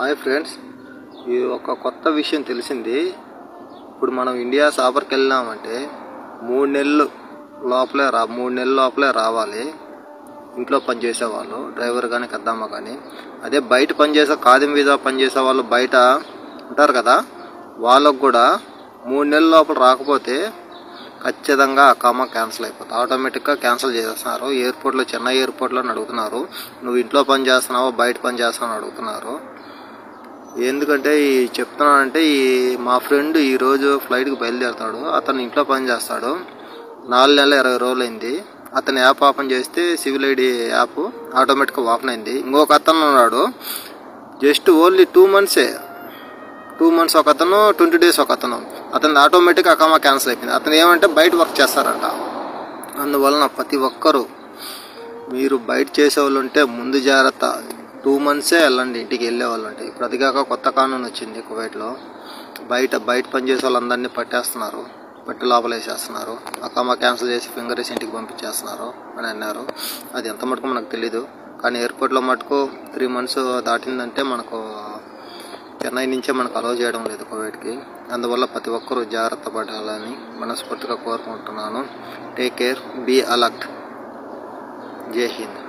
Hi friends. ఈ ఒక కొత్త విషయం తెలిసింది. ఇప్పుడు మనం ఇండియా సాపర్కి వెళ్ళినామంటే మూడు నెలలు లోపలే రా మూడు నెలల లోపలే రావాలి. ఇంట్లో పనిచేసే వాళ్ళు డ్రైవర్ కానీ కద్దామా కానీ అదే బయట పనిచేసే కాదిం వీజా పనిచేసే వాళ్ళు బయట ఉంటారు కదా. వాళ్ళకు కూడా మూడు నెలల లోపల రాకపోతే ఖచ్చితంగా అకామా క్యాన్సిల్ అయిపోతుంది ఆటోమేటిక్గా క్యాన్సిల్ చేసేస్తున్నారు. ఎయిర్పోర్ట్లో చెన్నై ఎయిర్పోర్ట్లో అడుగుతున్నారు. నువ్వు ఇంట్లో పని చేస్తున్నావో బయట పని చేస్తున్నావు అని అడుగుతున్నారు. ఎందుకంటే ఈ చెప్తున్నానంటే ఈ మా ఫ్రెండ్ ఈరోజు ఫ్లైట్కి బయలుదేరుతాడు. అతను ఇంట్లో పని చేస్తాడు. నాలుగు నెలల ఇరవై రోజులు అయింది అతను యాప్ ఓపెన్ చేస్తే సివిల్ ఐడి యాప్ ఆటోమేటిక్గా ఓపెన్ అయింది. ఇంకొక అతను ఉన్నాడు. జస్ట్ ఓన్లీ టూ మంత్సే. టూ మంత్స్ ఒక అతను ట్వంటీ డేస్ ఒక అతను. అతను ఆటోమేటిక్ అకామా క్యాన్సిల్ అయిపోయింది. అతను ఏమంటే బయట వర్క్ చేస్తారంట. అందువలన ప్రతి ఒక్కరూ మీరు బయట చేసే వాళ్ళు ఉంటే ముందు జాగ్రత్త. టూ మంత్సే వెళ్ళండి ఇంటికి వెళ్ళే వాళ్ళు ఇప్పుడు అది కాక కొత్త కానూన్ వచ్చింది కువైట్లో. బయట బయట పనిచేసే వాళ్ళందరినీ పట్టేస్తున్నారు. పట్టు లోపల వేసేస్తున్నారు. అకామా క్యాన్సిల్ చేసి ఫింగర్ వేసి ఇంటికి పంపించేస్తున్నారు అని అన్నారు. అది ఎంత మటుకు మనకు తెలీదు. కానీ ఎయిర్పోర్ట్లో మటుకు త్రీ మంత్స్ దాటిందంటే మనకు చెన్నై నుంచే మనకు అలౌ చేయడం లేదు కోవిడ్కి అందువల్ల ప్రతి ఒక్కరూ జాగ్రత్త పడాలని మనస్ఫూర్తిగా కోరుకుంటున్నాను. టేక్ కేర్ బీ అలర్ట్ జై హింద్